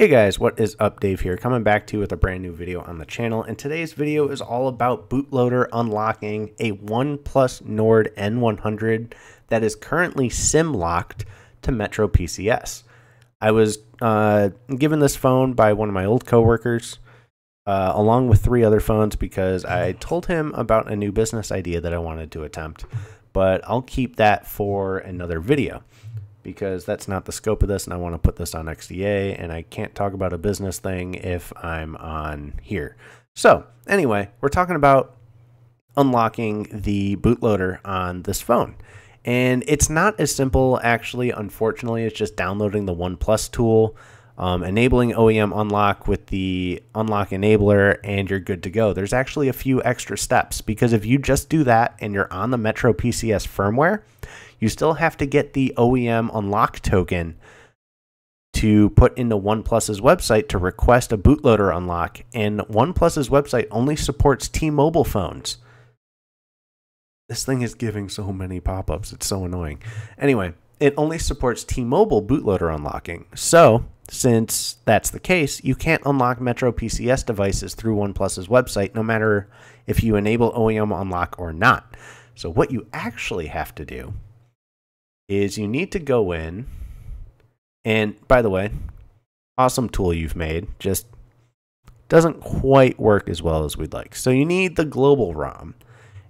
Hey guys, what is up? Dave here, coming back to you with a brand new video on the channel. And today's video is all about bootloader unlocking a OnePlus Nord N100 that is currently SIM locked to Metro PCS. I was uh, given this phone by one of my old coworkers, uh, along with three other phones, because I told him about a new business idea that I wanted to attempt. But I'll keep that for another video because that's not the scope of this and I want to put this on XDA and I can't talk about a business thing if I'm on here. So anyway, we're talking about unlocking the bootloader on this phone. And it's not as simple actually, unfortunately, it's just downloading the OnePlus tool, um, enabling OEM unlock with the unlock enabler, and you're good to go. There's actually a few extra steps because if you just do that and you're on the Metro PCS firmware, you still have to get the OEM unlock token to put into OnePlus's website to request a bootloader unlock. And OnePlus's website only supports T Mobile phones. This thing is giving so many pop ups. It's so annoying. Anyway, it only supports T Mobile bootloader unlocking. So, since that's the case, you can't unlock Metro PCS devices through OnePlus's website, no matter if you enable OEM unlock or not. So, what you actually have to do is you need to go in and by the way, awesome tool you've made, just doesn't quite work as well as we'd like. So you need the global ROM.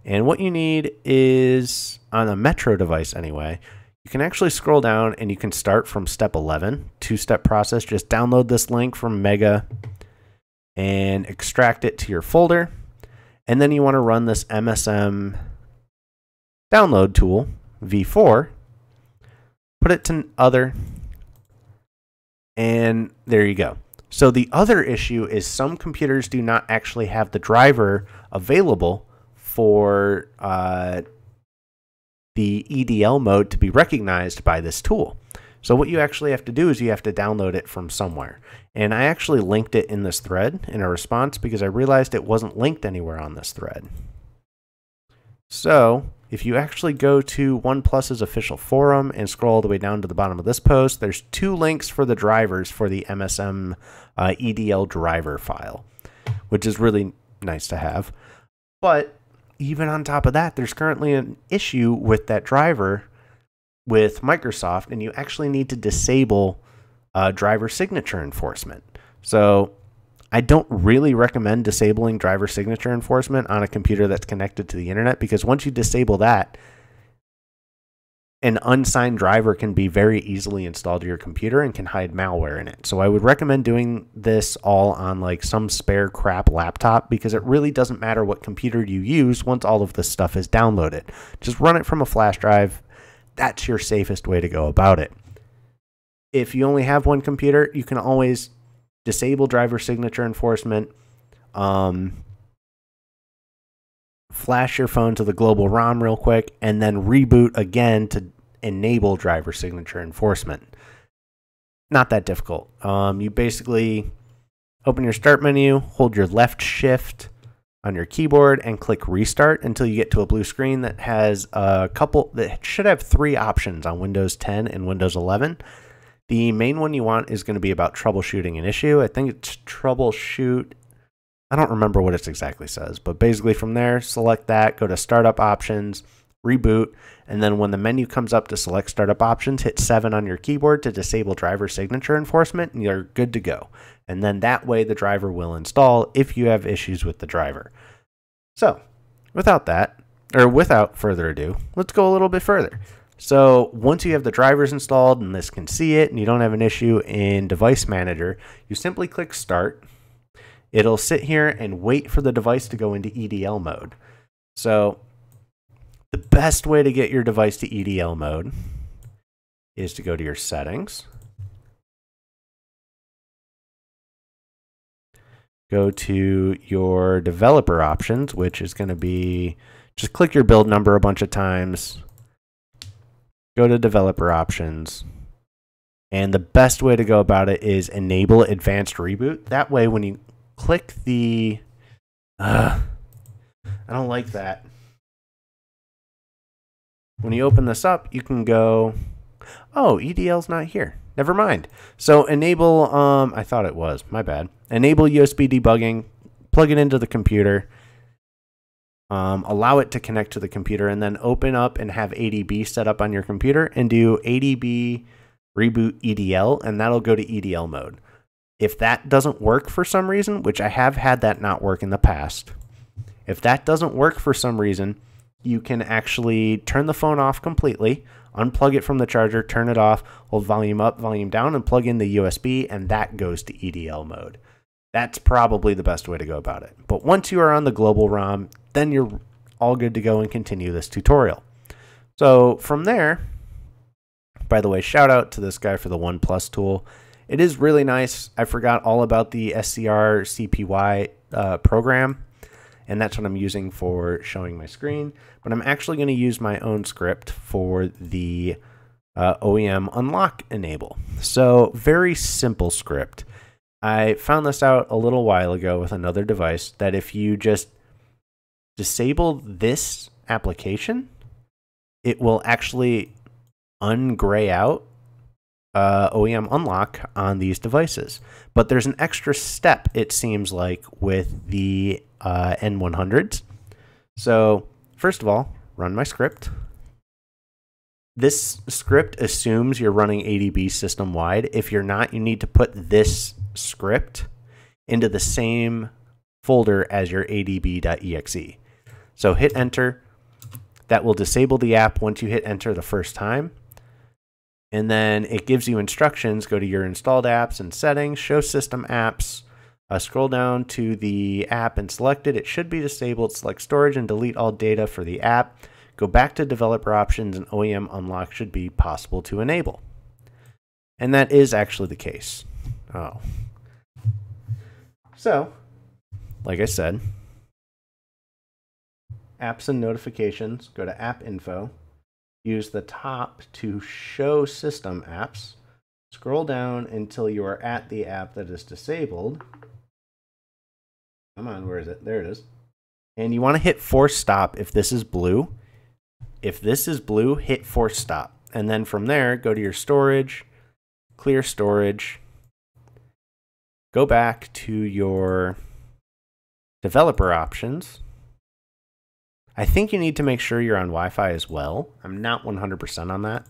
And what you need is on a Metro device anyway, you can actually scroll down and you can start from step 11, two-step process. Just download this link from Mega and extract it to your folder. And then you want to run this MSM download tool, V4, put it to other, and there you go. So the other issue is some computers do not actually have the driver available for uh, the EDL mode to be recognized by this tool. So what you actually have to do is you have to download it from somewhere. And I actually linked it in this thread in a response because I realized it wasn't linked anywhere on this thread. So if you actually go to OnePlus's official forum and scroll all the way down to the bottom of this post, there's two links for the drivers for the MSM uh, EDL driver file, which is really nice to have. But even on top of that, there's currently an issue with that driver with Microsoft, and you actually need to disable uh, driver signature enforcement. So I don't really recommend disabling driver signature enforcement on a computer that's connected to the internet because once you disable that, an unsigned driver can be very easily installed to your computer and can hide malware in it. So I would recommend doing this all on like some spare crap laptop because it really doesn't matter what computer you use once all of this stuff is downloaded. Just run it from a flash drive. That's your safest way to go about it. If you only have one computer, you can always disable driver signature enforcement, um, flash your phone to the global ROM real quick, and then reboot again to enable driver signature enforcement. Not that difficult. Um, you basically open your start menu, hold your left shift on your keyboard, and click restart until you get to a blue screen that has a couple that should have three options on Windows 10 and Windows 11. The main one you want is going to be about troubleshooting an issue. I think it's troubleshoot. I don't remember what it exactly says, but basically from there, select that, go to startup options, reboot, and then when the menu comes up to select startup options, hit 7 on your keyboard to disable driver signature enforcement, and you're good to go. And then that way the driver will install if you have issues with the driver. So, without that, or without further ado, let's go a little bit further. So once you have the drivers installed and this can see it and you don't have an issue in Device Manager, you simply click Start. It'll sit here and wait for the device to go into EDL mode. So the best way to get your device to EDL mode is to go to your settings. Go to your developer options, which is going to be just click your build number a bunch of times go to developer options. And the best way to go about it is enable advanced reboot. That way, when you click the. Uh, I don't like that. When you open this up, you can go, oh, EDL's not here. never mind. So enable, um, I thought it was, my bad. Enable USB debugging, plug it into the computer, um, allow it to connect to the computer, and then open up and have ADB set up on your computer and do ADB reboot EDL, and that'll go to EDL mode. If that doesn't work for some reason, which I have had that not work in the past, if that doesn't work for some reason, you can actually turn the phone off completely, unplug it from the charger, turn it off, hold volume up, volume down, and plug in the USB, and that goes to EDL mode. That's probably the best way to go about it. But once you are on the global ROM, then you're all good to go and continue this tutorial. So from there, by the way, shout out to this guy for the OnePlus tool. It is really nice. I forgot all about the SCR CPY uh, program and that's what I'm using for showing my screen. But I'm actually going to use my own script for the uh, OEM unlock enable. So very simple script. I found this out a little while ago with another device that if you just disable this application, it will actually ungray out uh, OEM unlock on these devices. But there's an extra step, it seems like, with the uh, N100s. So first of all, run my script. This script assumes you're running ADB system wide. If you're not, you need to put this script into the same folder as your adb.exe. So hit enter. That will disable the app once you hit enter the first time. And then it gives you instructions. Go to your installed apps and settings, show system apps, uh, scroll down to the app and select it. It should be disabled. Select storage and delete all data for the app. Go back to developer options and OEM unlock should be possible to enable. And that is actually the case. Oh. So, like I said, apps and notifications, go to app info, use the top to show system apps, scroll down until you are at the app that is disabled, Come on, where is it? There it is. And you want to hit force stop if this is blue. If this is blue, hit force stop. And then from there, go to your storage, clear storage, go back to your developer options. I think you need to make sure you're on Wi Fi as well. I'm not 100% on that.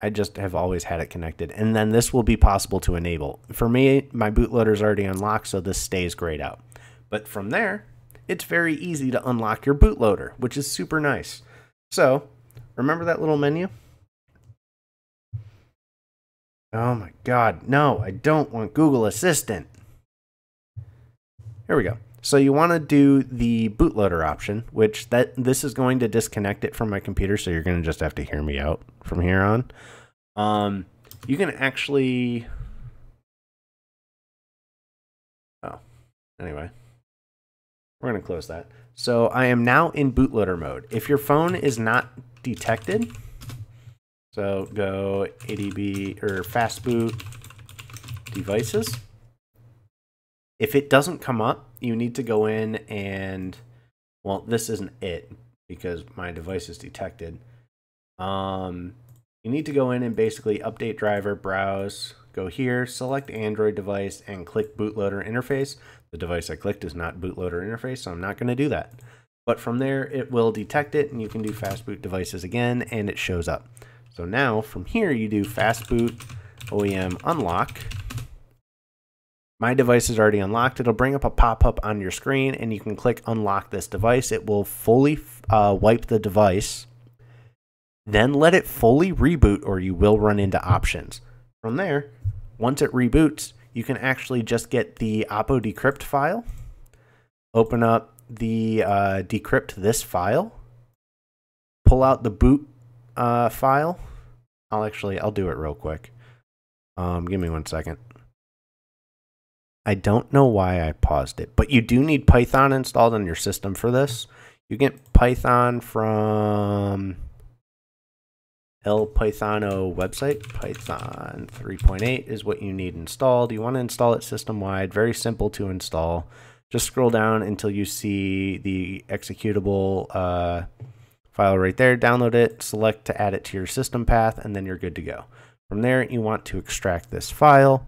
I just have always had it connected. And then this will be possible to enable. For me, my bootloader is already unlocked, so this stays grayed out. But from there, it's very easy to unlock your bootloader, which is super nice. So, remember that little menu? Oh my god, no, I don't want Google Assistant. Here we go. So you want to do the bootloader option, which that this is going to disconnect it from my computer, so you're going to just have to hear me out from here on. Um, you can actually. Oh, anyway, we're going to close that. So I am now in bootloader mode. If your phone is not detected, so go ADB or fastboot devices. If it doesn't come up, you need to go in and, well, this isn't it because my device is detected. Um, you need to go in and basically update driver, browse, go here, select Android device, and click bootloader interface. The device I clicked is not bootloader interface, so I'm not going to do that. But from there, it will detect it, and you can do fastboot devices again, and it shows up. So now, from here, you do fastboot OEM unlock, my device is already unlocked. It'll bring up a pop up on your screen and you can click unlock this device. It will fully uh, wipe the device. Then let it fully reboot or you will run into options. From there, once it reboots, you can actually just get the Oppo decrypt file, open up the uh, decrypt this file, pull out the boot uh, file. I'll actually, I'll do it real quick. Um, give me one second. I don't know why I paused it, but you do need Python installed on your system for this. You get Python from El Pythano website. Python 3.8 is what you need installed. You want to install it system wide, very simple to install. Just scroll down until you see the executable uh, file right there. Download it, select to add it to your system path, and then you're good to go. From there, you want to extract this file.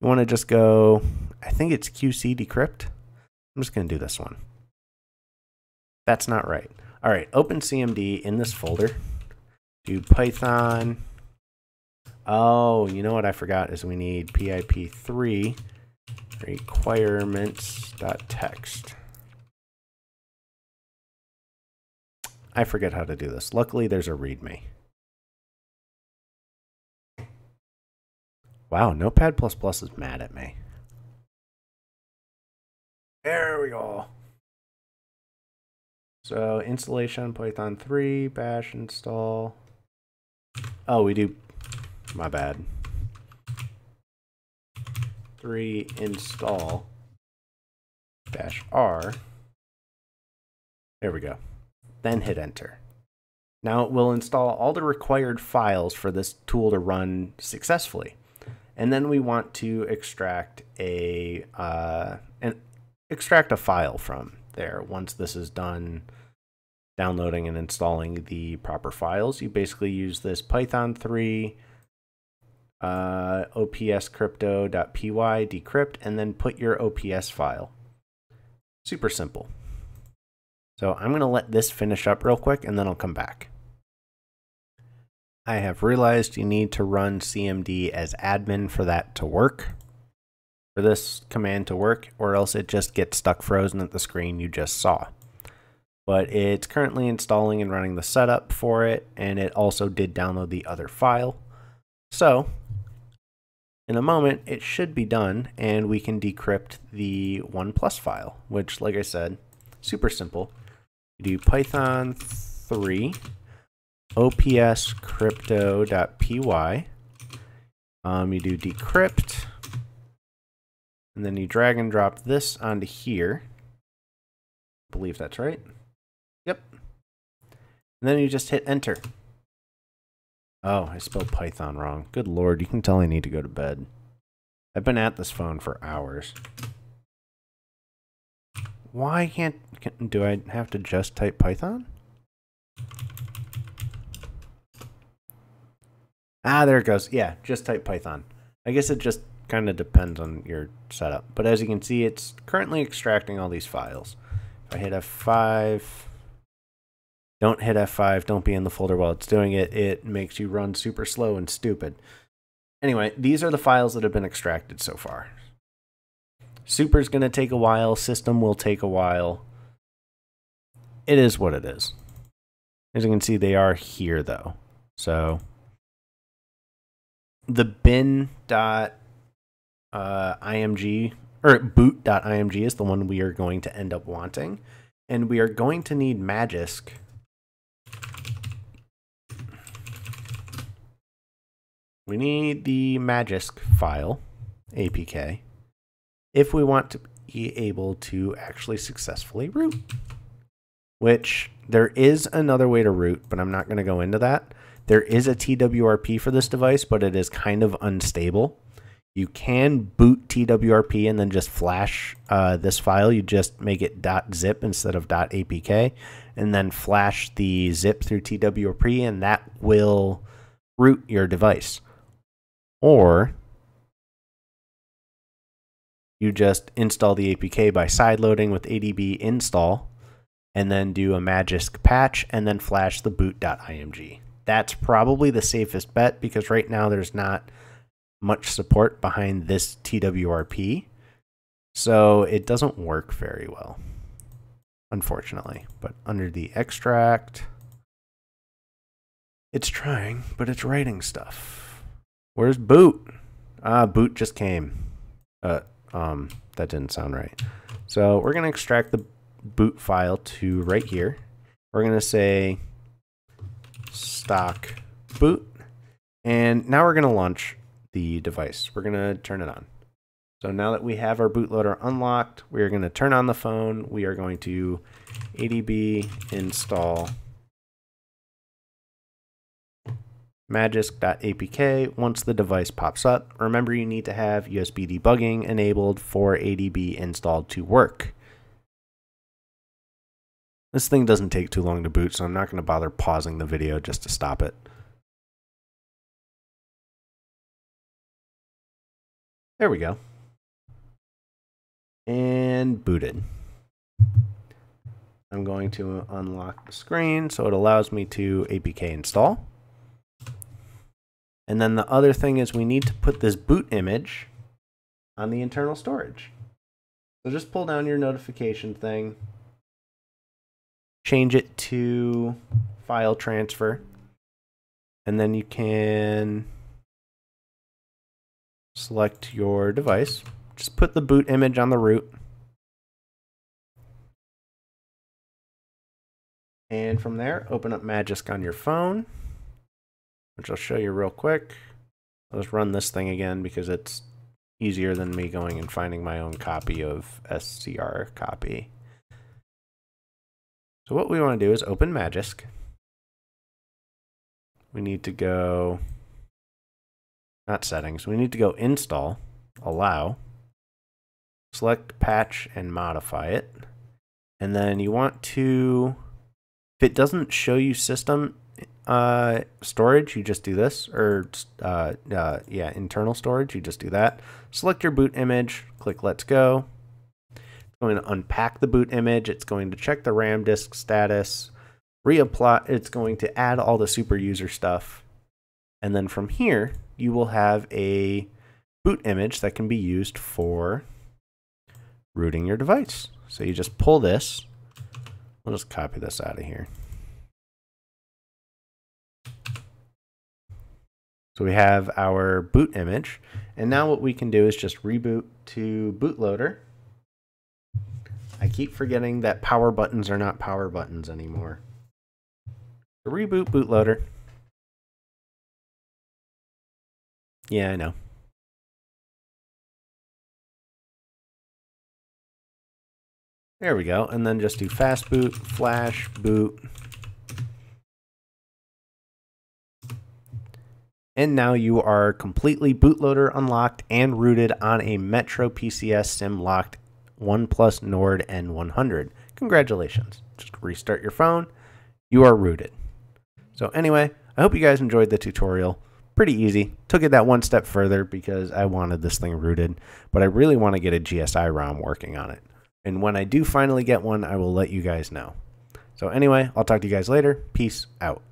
You want to just go, I think it's QC decrypt. I'm just going to do this one. That's not right. All right, open CMD in this folder. Do Python. Oh, you know what I forgot is we need PIP3 requirements.txt. I forget how to do this. Luckily, there's a README. Wow, Notepad++ is mad at me. There we go. So installation Python 3, bash install. Oh, we do, my bad. 3 install dash R. There we go. Then hit enter. Now it will install all the required files for this tool to run successfully. And then we want to extract a uh, an, extract a file from there. Once this is done downloading and installing the proper files, you basically use this Python 3 uh, opscrypto.py decrypt and then put your OPS file. Super simple. So I'm going to let this finish up real quick and then I'll come back. I have realized you need to run CMD as admin for that to work, for this command to work, or else it just gets stuck frozen at the screen you just saw. But it's currently installing and running the setup for it, and it also did download the other file. So in a moment, it should be done, and we can decrypt the 1 plus file, which, like I said, super simple. You do python 3 ops opscrypto.py. Um, you do decrypt, and then you drag and drop this onto here. I believe that's right. Yep. And then you just hit enter. Oh, I spelled Python wrong. Good lord, you can tell I need to go to bed. I've been at this phone for hours. Why can't... Can, do I have to just type Python? Ah, there it goes. Yeah, just type Python. I guess it just kind of depends on your setup. But as you can see, it's currently extracting all these files. If I hit F5... Don't hit F5. Don't be in the folder while it's doing it. It makes you run super slow and stupid. Anyway, these are the files that have been extracted so far. Super is going to take a while. System will take a while. It is what it is. As you can see, they are here though. So the bin dot uh, img or boot.img is the one we are going to end up wanting. And we are going to need Magisk we need the Magisk file, APK, if we want to be able to actually successfully root. Which there is another way to root, but I'm not going to go into that. There is a TWRP for this device, but it is kind of unstable. You can boot TWRP and then just flash uh, this file. You just make it .zip instead of .apk, and then flash the zip through TWRP, and that will root your device. Or you just install the APK by sideloading with ADB install and then do a Magisk patch and then flash the boot.img. That's probably the safest bet because right now there's not much support behind this TWRP. So it doesn't work very well, unfortunately. But under the extract, it's trying, but it's writing stuff. Where's boot? Ah, boot just came. Uh, um, that didn't sound right. So we're going to extract the boot file to right here. We're going to say stock boot. And now we're going to launch the device. We're going to turn it on. So now that we have our bootloader unlocked, we are going to turn on the phone. We are going to adb install magisk.apk once the device pops up. Remember you need to have USB debugging enabled for ADB installed to work. This thing doesn't take too long to boot, so I'm not going to bother pausing the video just to stop it. There we go. And booted. I'm going to unlock the screen so it allows me to APK install. And then the other thing is we need to put this boot image on the internal storage. So just pull down your notification thing, change it to file transfer, and then you can select your device. Just put the boot image on the root. And from there, open up Magisk on your phone, which I'll show you real quick. I'll just run this thing again because it's easier than me going and finding my own copy of SCR copy. So what we want to do is open Magisk. We need to go, not settings, we need to go install, allow, select patch and modify it. And then you want to if it doesn't show you system uh, storage, you just do this, or uh, uh, yeah, internal storage, you just do that. Select your boot image, click Let's Go. It's going to unpack the boot image. It's going to check the RAM disk status, reapply. It's going to add all the super user stuff, and then from here you will have a boot image that can be used for rooting your device. So you just pull this I'll just copy this out of here. So we have our boot image. And now what we can do is just reboot to bootloader. I keep forgetting that power buttons are not power buttons anymore. Reboot bootloader. Yeah, I know. There we go. And then just do fast boot, flash, boot. And now you are completely bootloader unlocked and rooted on a Metro PCS Sim locked OnePlus Nord N100. Congratulations. Just restart your phone. You are rooted. So anyway, I hope you guys enjoyed the tutorial. Pretty easy. Took it that one step further because I wanted this thing rooted, but I really want to get a GSI ROM working on it. And when I do finally get one, I will let you guys know. So, anyway, I'll talk to you guys later. Peace out.